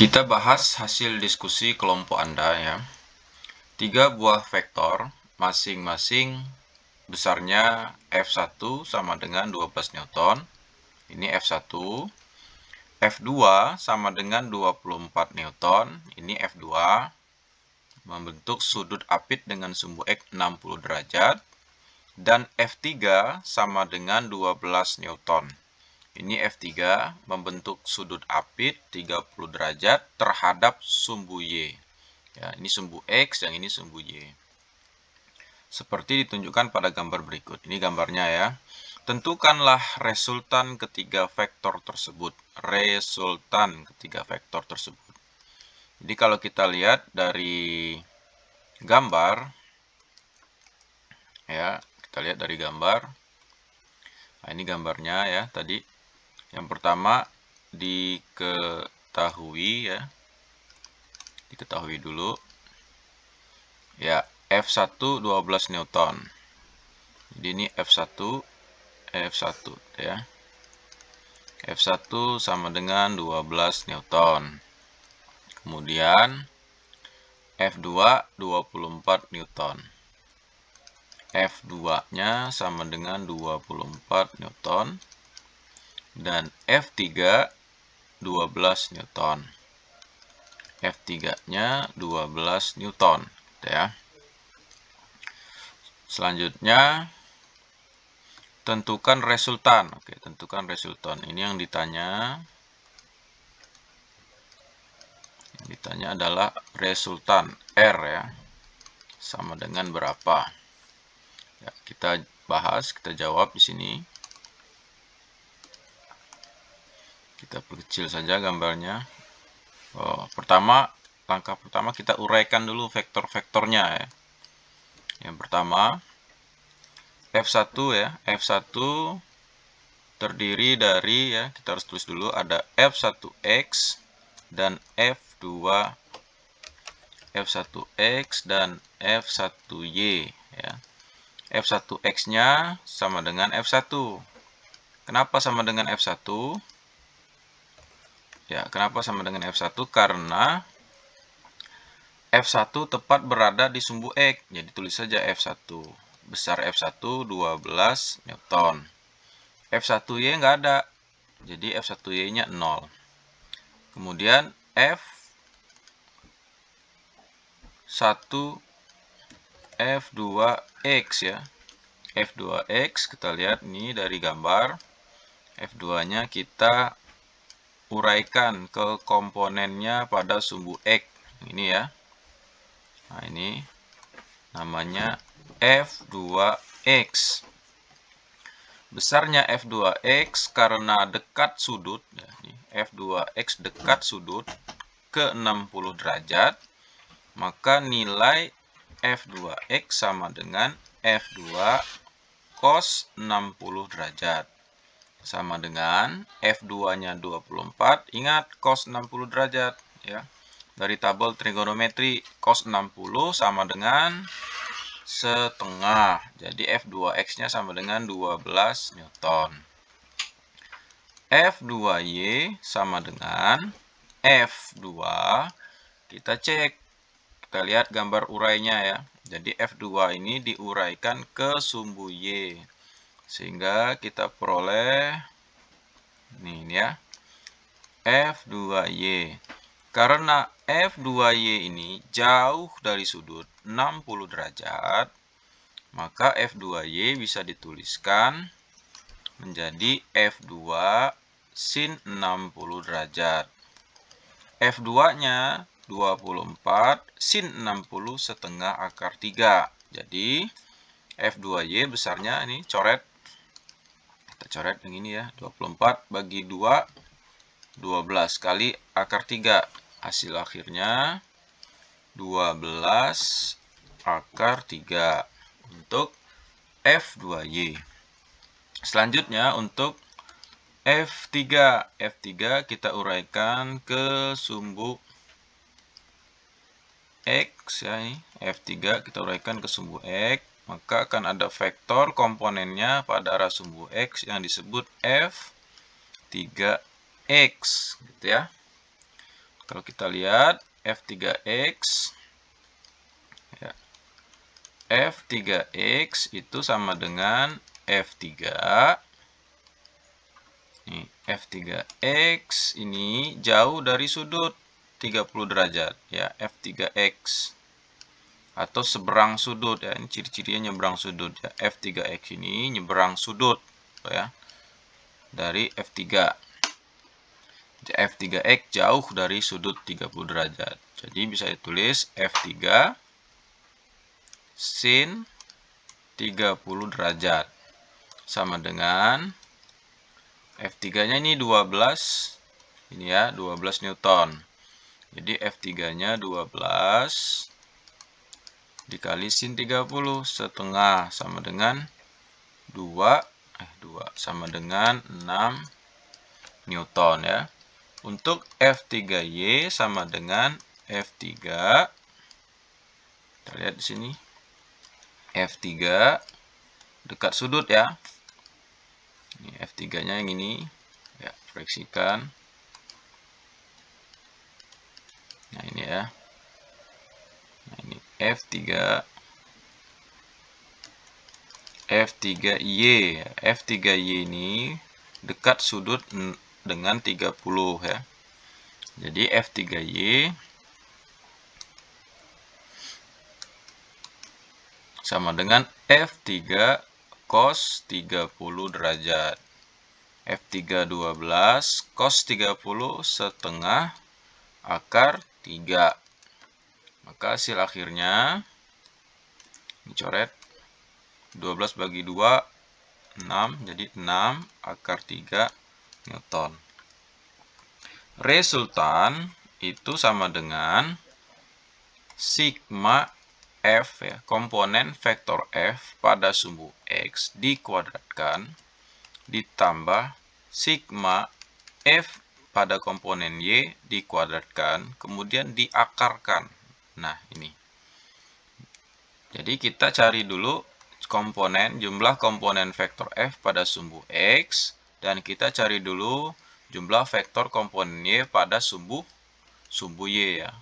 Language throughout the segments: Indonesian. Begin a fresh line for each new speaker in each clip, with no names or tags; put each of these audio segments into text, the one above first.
Kita bahas hasil diskusi kelompok Anda ya. Tiga buah vektor masing-masing besarnya F1 sama dengan 12 Newton. Ini F1. F2 sama dengan 24 Newton. Ini F2. Membentuk sudut apit dengan sumbu X 60 derajat. Dan F3 sama dengan 12 Newton. Ini F3 membentuk sudut apit 30 derajat terhadap sumbu Y. Ya, ini sumbu X, yang ini sumbu Y. Seperti ditunjukkan pada gambar berikut. Ini gambarnya ya. Tentukanlah resultan ketiga vektor tersebut. Resultan ketiga vektor tersebut. Jadi kalau kita lihat dari gambar, ya kita lihat dari gambar. Nah, ini gambarnya ya tadi. Yang pertama diketahui ya. Diketahui dulu. Ya, F1 12 Newton. Jadi ini F1 F1 ya. F1 sama dengan 12 Newton. Kemudian F2 24 Newton. F2-nya sama dengan 24 Newton dan F3 12 Newton. F3-nya 12 Newton, gitu ya. Selanjutnya tentukan resultan. Oke, tentukan resultan. Ini yang ditanya yang ditanya adalah resultan R ya. Sama dengan berapa? Ya, kita bahas, kita jawab di sini. Kita perkecil saja gambarnya. Oh, pertama, langkah pertama kita uraikan dulu vektor-vektornya ya. Yang pertama, F1 ya. F1 terdiri dari ya, kita harus tulis dulu ada F1X dan F2 F1X dan F1Y ya. F1X-nya sama dengan F1. Kenapa sama dengan F1? Ya, kenapa sama dengan F1? Karena F1 tepat berada di sumbu X. Jadi tulis saja F1. Besar F1 12 Newton. F1Y nggak ada. Jadi F1Y-nya 0. Kemudian F1 F2X ya. F2X kita lihat ini dari gambar. F2-nya kita uraikan ke komponennya pada sumbu X. Ini ya. Nah, ini namanya F2X. Besarnya F2X karena dekat sudut, ya, ini, F2X dekat sudut ke 60 derajat, maka nilai F2X sama dengan F2 cos 60 derajat. Sama dengan F2-nya 24, ingat cos 60 derajat. ya Dari tabel trigonometri, cos 60 sama dengan setengah. Jadi F2X-nya sama dengan 12 Newton. F2Y sama dengan F2. Kita cek. Kita lihat gambar urainya ya. Jadi F2 ini diuraikan ke sumbu Y. Sehingga kita peroleh ini ya. F2Y. Karena F2Y ini jauh dari sudut 60 derajat, maka F2Y bisa dituliskan menjadi F2 sin 60 derajat. F2-nya 24 sin 60 setengah akar 3. Jadi F2Y besarnya ini coret. Kita coret yang ini ya. 24 bagi 2 12 kali akar 3 hasil akhirnya 12 akar 3 untuk F2Y. Selanjutnya untuk F3. F3 kita uraikan ke sumbu X ya ini. F3 kita uraikan ke sumbu X. Maka akan ada vektor komponennya pada arah sumbu X yang disebut F3X gitu ya. kalau kita lihat F3X ya, F3X itu sama dengan F3 Nih, F3X ini jauh dari sudut 30 derajat ya F3X atau seberang sudut ya. Ini ciri-cirinya nyeberang sudut ya. F3X ini nyeberang sudut ya. Dari F3 F3X jauh dari sudut 30 derajat. Jadi bisa ditulis F3 sin 30 derajat. Sama dengan F3 nya ini 12 ini ya 12 Newton. Jadi F3 nya 12 dikali sin 30 setengah sama dengan 2 eh 2 sama dengan 6 Newton ya. Untuk F3Y sama dengan F3 kita lihat di sini F3 dekat sudut ya. Ini F3-nya yang ini ya, friksikan. Nah, ini ya. Nah, ini F3 F3Y F3Y ini dekat sudut dengan 30 ya. Jadi F3Y sama dengan F3 cos 30 derajat. F3 12 cos 30 setengah akar 3 maka hasil akhirnya dicoret 12 bagi 2 6 jadi 6 akar 3 Newton. Resultan itu sama dengan sigma F ya, komponen vektor F pada sumbu X dikuadratkan ditambah sigma F pada komponen Y dikuadratkan kemudian diakarkan Nah, ini. Jadi kita cari dulu komponen jumlah komponen vektor f pada sumbu x dan kita cari dulu jumlah vektor komponen y pada sumbu sumbu y ya.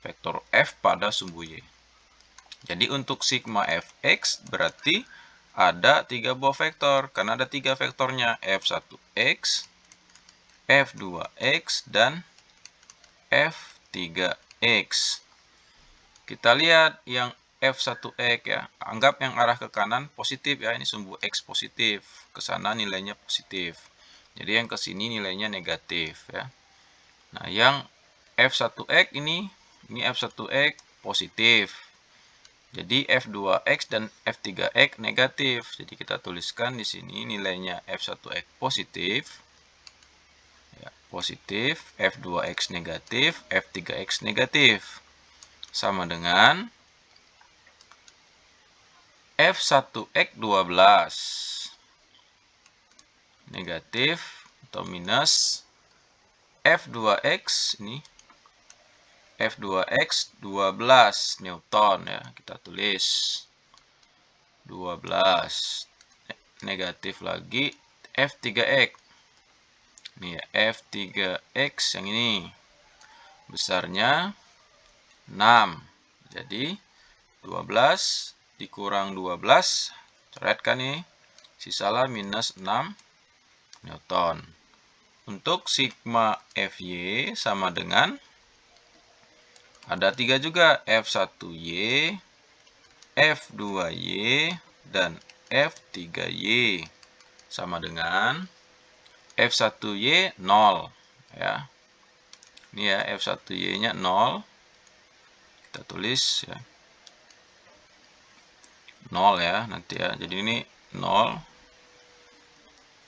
Vektor f pada sumbu y. Jadi untuk sigma fx berarti ada tiga buah vektor karena ada tiga vektornya f1x, f2x dan f3x. Kita lihat yang F1X ya. Anggap yang arah ke kanan positif ya. Ini sumbu X positif. Ke sana nilainya positif. Jadi yang ke sini nilainya negatif ya. Nah, yang F1X ini ini F1X positif. Jadi F2X dan F3X negatif. Jadi kita tuliskan di sini nilainya F1X positif. Ya, positif, F2X negatif, F3X negatif sama dengan F1X12 negatif atau minus F2X ini F2X 12 Newton ya kita tulis. 12 negatif lagi F3X ini ya F3X yang ini. Besarnya 6. Jadi 12 dikurang 12 coretkan nih. Sisalah minus 6 Newton. Untuk sigma Fy sama dengan ada tiga juga F1Y, F2Y, dan F3Y sama dengan F1Y 0 ya. Ini ya F1Y-nya 0 kita tulis ya. 0 ya nanti ya. Jadi ini 0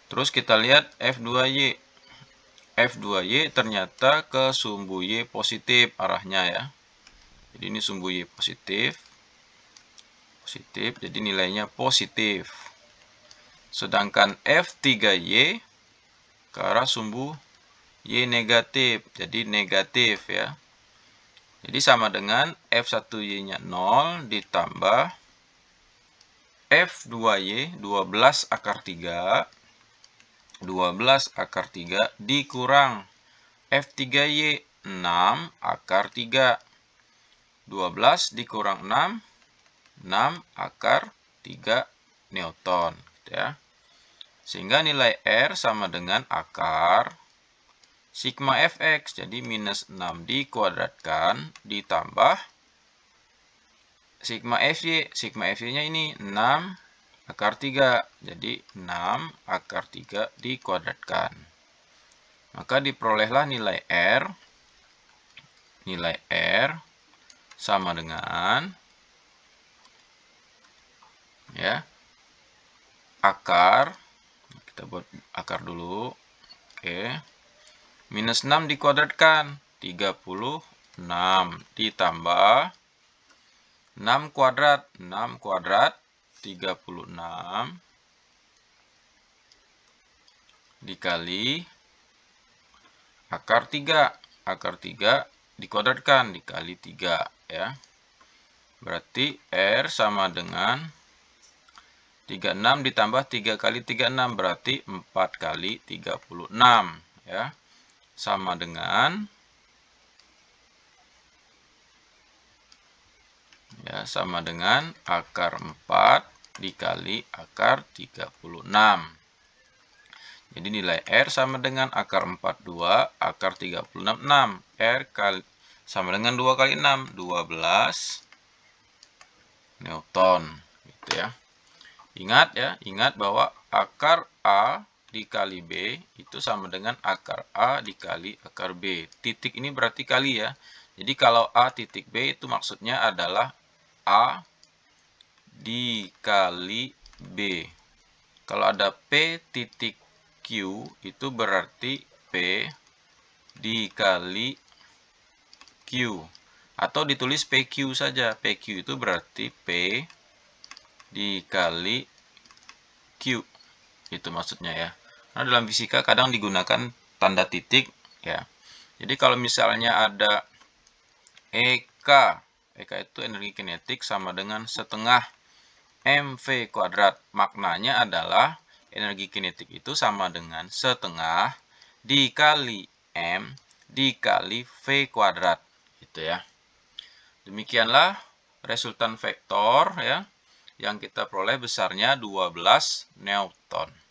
terus kita lihat F2Y F2Y ternyata ke sumbu Y positif arahnya ya. Jadi ini sumbu Y positif. Positif jadi nilainya positif. Sedangkan F3Y ke arah sumbu Y negatif. Jadi negatif ya jadi sama dengan F1Y-nya 0 ditambah F2Y 12 akar 3 12 akar 3 dikurang F3Y 6 akar 3. 12 dikurang 6, 6 akar 3 Newton. Gitu ya. Sehingga nilai R sama dengan akar sigma fx. Jadi minus 6 dikuadratkan ditambah sigma fy. Sigma fy-nya ini 6 akar 3. Jadi 6 akar 3 dikuadratkan. Maka diperolehlah nilai R. Nilai R sama dengan ya akar kita buat akar dulu oke minus 6 dikuadratkan 36 ditambah 6 kuadrat 6 kuadrat 36 dikali akar 3 akar 3 dikuadratkan dikali 3 ya. Berarti R sama dengan 36 ditambah 3 kali 36 berarti 4 kali 36 ya. Sama dengan ya sama dengan akar 4 dikali akar 36. Jadi nilai R sama dengan akar 42 akar 36 6. R kali sama dengan 2 kali 6 12 Newton gitu ya. Ingat ya, ingat bahwa akar A dikali B itu sama dengan akar A dikali akar B. Titik ini berarti kali ya. Jadi kalau A titik B itu maksudnya adalah A dikali B. Kalau ada P titik Q itu berarti P dikali Q. Atau ditulis PQ saja. PQ itu berarti P dikali Q. Itu maksudnya ya. Nah, dalam fisika kadang digunakan tanda titik ya. Jadi kalau misalnya ada EK, EK itu energi kinetik sama dengan setengah MV kuadrat. Maknanya adalah energi kinetik itu sama dengan setengah dikali M dikali V kuadrat. Gitu ya. Demikianlah resultan vektor ya yang kita peroleh besarnya 12 Newton.